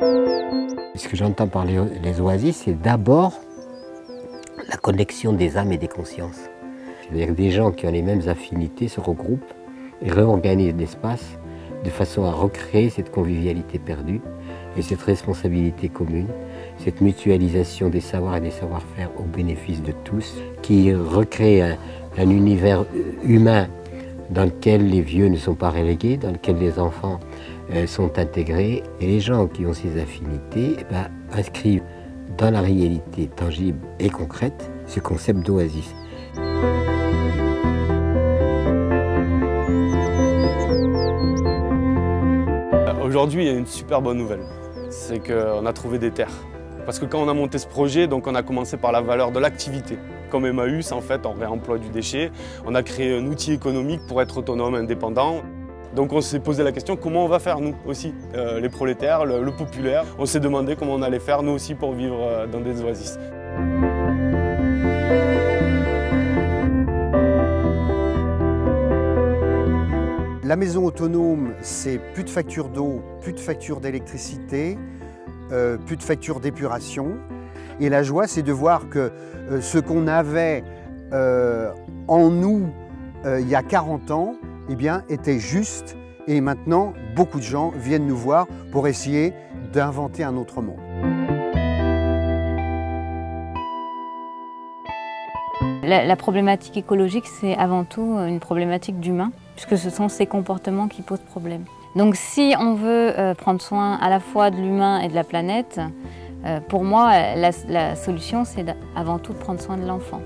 Ce que j'entends par les, oasis, c'est d'abord la connexion des âmes et des consciences. C'est-à-dire des gens qui ont les mêmes affinités se regroupent et réorganisent l'espace de façon à recréer cette convivialité perdue et cette responsabilité commune, cette mutualisation des savoirs et des savoir-faire au bénéfice de tous, qui recrée un, un univers humain dans lequel les vieux ne sont pas relégués, dans lequel les enfants sont intégrés. Et les gens qui ont ces affinités eh ben, inscrivent dans la réalité tangible et concrète ce concept d'oasis. Aujourd'hui, il y a une super bonne nouvelle, c'est qu'on a trouvé des terres. Parce que quand on a monté ce projet, donc on a commencé par la valeur de l'activité. Comme Emmaüs, en fait, on réemploi du déchet. On a créé un outil économique pour être autonome, indépendant. Donc on s'est posé la question comment on va faire nous aussi, euh, les prolétaires, le, populaire? On s'est demandé comment on allait faire nous aussi pour vivre euh, dans des oasis. La maison autonome, c'est plus de facture d'eau, plus de facture d'électricité, euh, plus de facture d'épuration. Et la joie, c'est de voir que ce qu'on avait en nous il y a 40 ans, eh bien, était juste. Et maintenant, beaucoup de gens viennent nous voir pour essayer d'inventer un autre monde. La, problématique écologique, c'est avant tout une problématique d'humain, puisque ce sont ces comportements qui posent problème. Donc si on veut euh, prendre soin à la fois de l'humain et de la planète, euh, pour moi, la, la solution, c'est avant tout de prendre soin de l'enfant.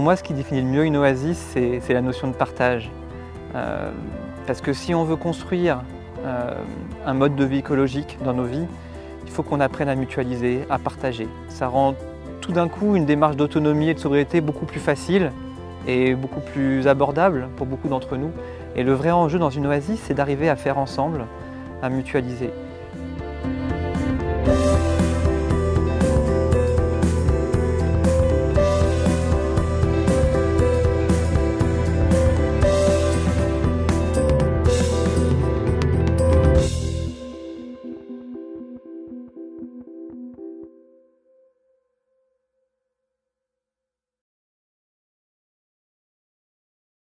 Pour moi, ce qui définit le mieux une oasis, c'est la notion de partage. Euh, parce que si on veut construire euh, un mode de vie écologique dans nos vies, il faut qu'on apprenne à mutualiser, à partager. Ça rend tout d'un coup une démarche d'autonomie et de sobriété beaucoup plus facile et beaucoup plus abordable pour beaucoup d'entre nous. Et le vrai enjeu dans une oasis, c'est d'arriver à faire ensemble, à mutualiser.